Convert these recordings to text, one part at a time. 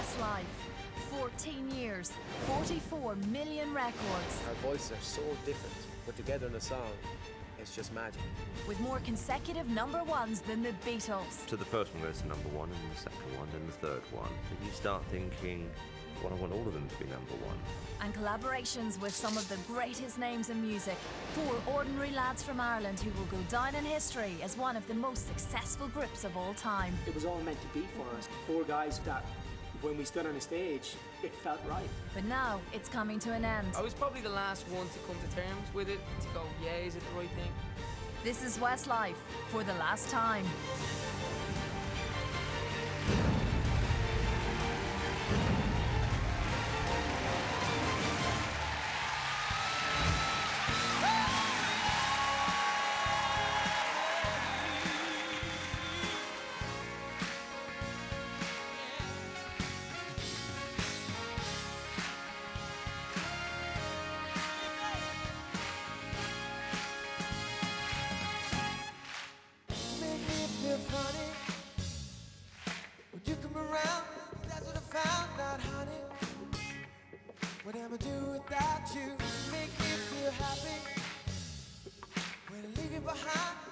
Westlife. 14 years, 44 million records. Our voices are so different, but together in a song, it's just magic. With more consecutive number ones than the Beatles. So the first one goes to number one, and the second one, and the third one. And you start thinking, well, I want all of them to be number one. And collaborations with some of the greatest names in music. Four ordinary lads from Ireland who will go down in history as one of the most successful groups of all time. It was all meant to be for us. Four guys that when we stood on a stage, it felt right. But now it's coming to an end. I was probably the last one to come to terms with it, to go, yeah, is it the right thing? This is Westlife for the last time. I would do without you. Make me feel happy when leaving behind.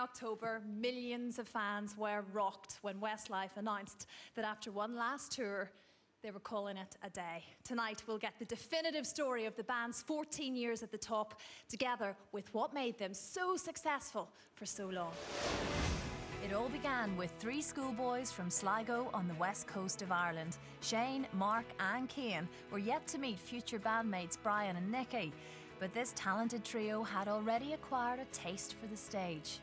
October, millions of fans were rocked when Westlife announced that after one last tour, they were calling it a day. Tonight, we'll get the definitive story of the band's 14 years at the top, together with what made them so successful for so long. It all began with three schoolboys from Sligo on the west coast of Ireland. Shane, Mark, and Kian were yet to meet future bandmates Brian and Nicky, but this talented trio had already acquired a taste for the stage.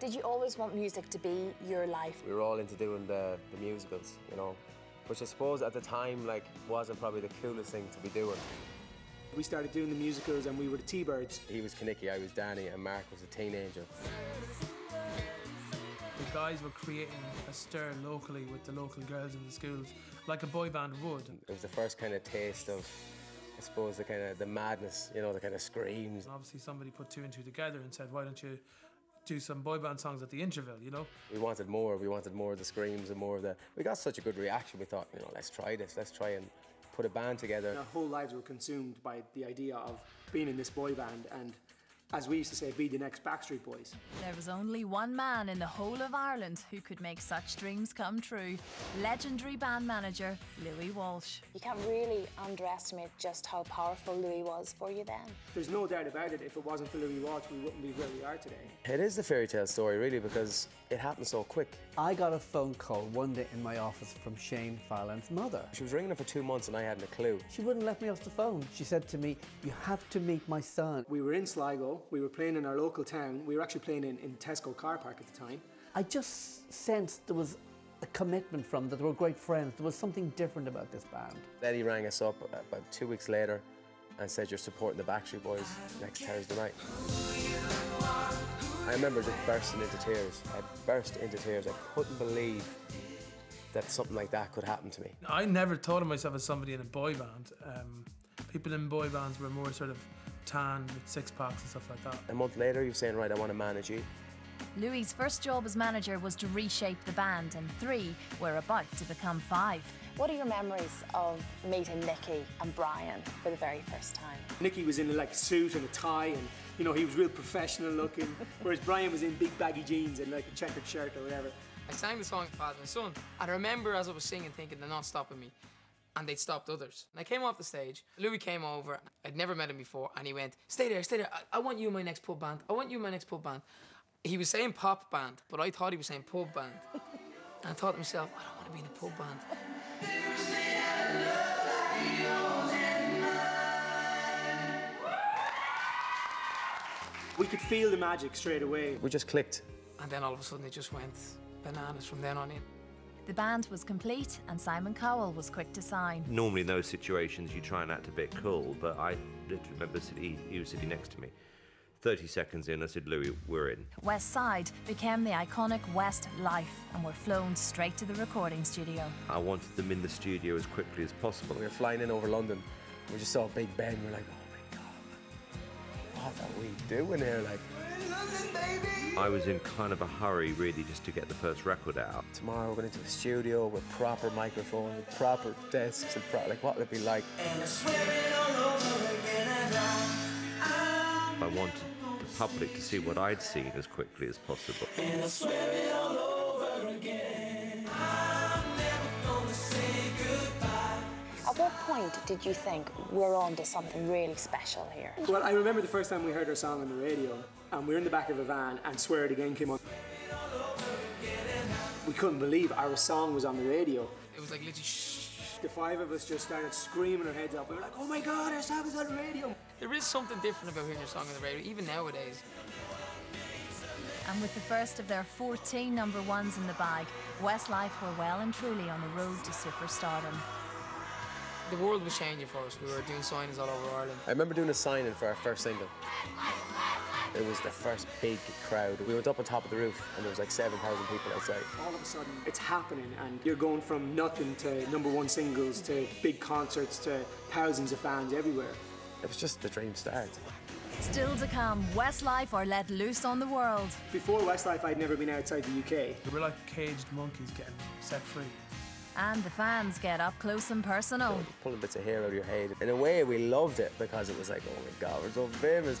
Did you always want music to be your life? We were all into doing the, the musicals, you know, which I suppose at the time like wasn't probably the coolest thing to be doing. We started doing the musicals and we were the T-Birds. He was Kenickie, I was Danny, and Mark was a teenager. The guys were creating a stir locally with the local girls in the schools, like a boy band would. It was the first kind of taste of, I suppose, the kind of the madness, you know, the kind of screams. And obviously, somebody put two and two together and said, "Why don't you do some boy band songs at the interval?" You know. We wanted more. We wanted more of the screams and more of the. We got such a good reaction. We thought, you know, let's try this. Let's try and put a band together. Our whole lives were consumed by the idea of being in this boy band and, as we used to say, be the next Backstreet Boys. There was only one man in the whole of Ireland who could make such dreams come true legendary band manager Louis Walsh. You can't really underestimate just how powerful Louis was for you then. There's no doubt about it, if it wasn't for Louis Walsh, we wouldn't be where we are today. It is the fairy tale story, really, because it happened so quick. I got a phone call one day in my office from Shane Filan's mother. She was ringing him for two months and I hadn't a clue. She wouldn't let me off the phone. She said to me, You have to meet my son. We were in Sligo, we were playing in our local town, we were actually playing in, in Tesco car park at the time. I just sensed there was a commitment from them, that they were great friends. There was something different about this band. Eddie rang us up about two weeks later and said, You're supporting the Backstreet Boys next Thursday night. I remember just bursting into tears. I burst into tears. I couldn't believe that something like that could happen to me. I never thought of myself as somebody in a boy band. Um, people in boy bands were more sort of tan with six packs and stuff like that. A month later, you're saying, Right, I want to manage you. Louis' first job as manager was to reshape the band, and three were about to become five. What are your memories of meeting Nicky and Brian for the very first time? Nicky was in like a suit and a tie and you know, he was real professional looking, whereas Brian was in big baggy jeans and like a checkered shirt or whatever. I sang the song Father and Son, and I remember as I was singing thinking they're not stopping me, and they'd stopped others. And I came off the stage, Louis came over, I'd never met him before, and he went, Stay there, stay there, I, I want you in my next pub band, I want you in my next pub band. He was saying pop band, but I thought he was saying pub band. and I thought to myself, I don't want to be in a pub band. We could feel the magic straight away. We just clicked. And then all of a sudden it just went bananas from then on in. The band was complete, and Simon Cowell was quick to sign. Normally, in those situations, you try and act a bit cool, but I literally remember sitting, he, he was sitting next to me. 30 seconds in, I said, Louis, we're in. West Side became the iconic West Life and were flown straight to the recording studio. I wanted them in the studio as quickly as possible. We were flying in over London. We just saw Big Ben. We were like, oh my God, what are we doing here? Like, I was in kind of a hurry, really, just to get the first record out. tomorrow we're going into the studio with proper microphones, with proper desks, and pro- like, what would it be like? I wanted the public to see what I'd seen as quickly as possible. At what point did you think we're on to something really special here? Well, I remember the first time we heard her song on the radio, and we were in the back of a van, and Swear It Again came on. We couldn't believe our song was on the radio. It was like literally shh. The five of us just started screaming our heads off. We were like, oh my God, our song is on the radio. There is something different about hearing your song on the radio, even nowadays. And with the first of their 14 number ones in the bag, Westlife were well and truly on the road to superstardom. The world was changing for us. We were doing signings all over Ireland. I remember doing a signing for our first single. It was the first big crowd. We went up on top of the roof, and there was like 7,000 people outside. All of a sudden, it's happening, and you're going from nothing to number one singles to big concerts to thousands of fans everywhere. It was just the dream start. Still to come, Westlife are let loose on the world. Before Westlife, I'd never been outside the UK. We were like caged monkeys getting set free. And the fans get up close and personal. Pulling bits of hair out of your head. In a way, we loved it because it was like, oh my God, we're so famous.